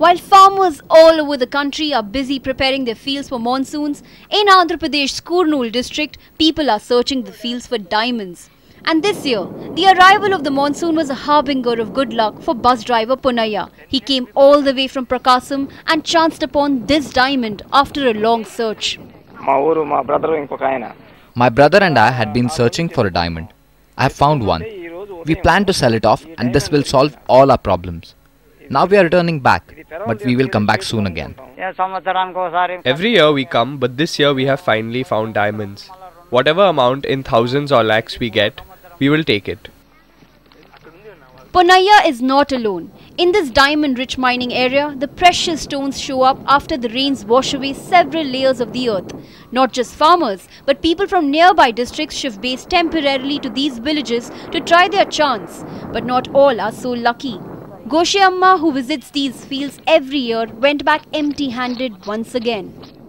While farmers all over the country are busy preparing their fields for monsoons, in Andhra Pradesh's Kurnool district, people are searching the fields for diamonds. And this year, the arrival of the monsoon was a harbinger of good luck for bus driver Punaya. He came all the way from Prakasam and chanced upon this diamond after a long search. My brother and I had been searching for a diamond. I have found one. We plan to sell it off and this will solve all our problems. Now we are returning back, but we will come back soon again. Every year we come, but this year we have finally found diamonds. Whatever amount in thousands or lakhs we get, we will take it. Ponaya is not alone. In this diamond-rich mining area, the precious stones show up after the rains wash away several layers of the earth. Not just farmers, but people from nearby districts shift base temporarily to these villages to try their chance. But not all are so lucky. Goshi Amma, who visits these fields every year, went back empty handed once again.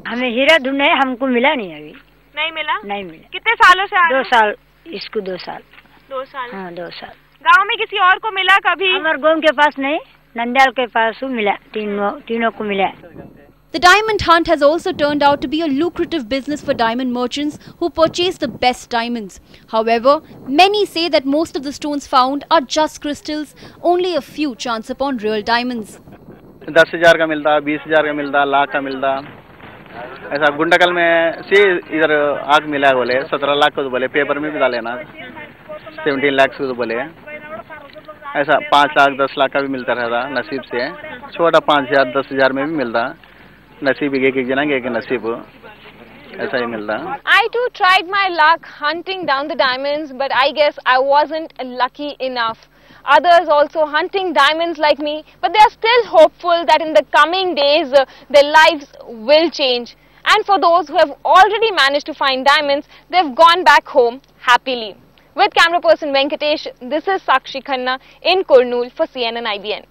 हमें हीरा ढूंढे हमको मिला नहीं अभी। नहीं मिला? नहीं मिला। कितने सालों से आ रहे दो साल इसको दो साल। दो साल। हाँ दो साल। गाँव में किसी और को मिला कभी? हमारे गाँव के पास नहीं नंदियाल के पास वो मिला तीनों तीनों को मिला The diamond hunt has also turned out to be a lucrative business for diamond merchants who purchase the best diamonds. However, many say that most of the stones found are just crystals, only a few chance upon real diamonds. दस हजार का मिलता बीस हजार का मिलता लाख का मिलता ऐसा गुंडकल में से इधर आग मिला है बोले सत्रह लाख को तो बोले पेपर में भी डाले ना सेवनटीन लाख को तो बोले ऐसा पाँच लाख दस लाख का भी मिलता रहता नसीब से छोटा पाँच हजार दस हजार में भी मिलता नसीब एक एक जना के एक नसीब ऐसा ही मिलता I too tried my luck hunting down the diamonds, but I guess I wasn't lucky enough. Others also hunting diamonds like me, but they are still hopeful that in the coming days uh, their lives will change. And for those who have already managed to find diamonds, they've gone back home happily. With camera person Venkatesh, this is Sakshi Khanna in Kurnool for CNN IBN.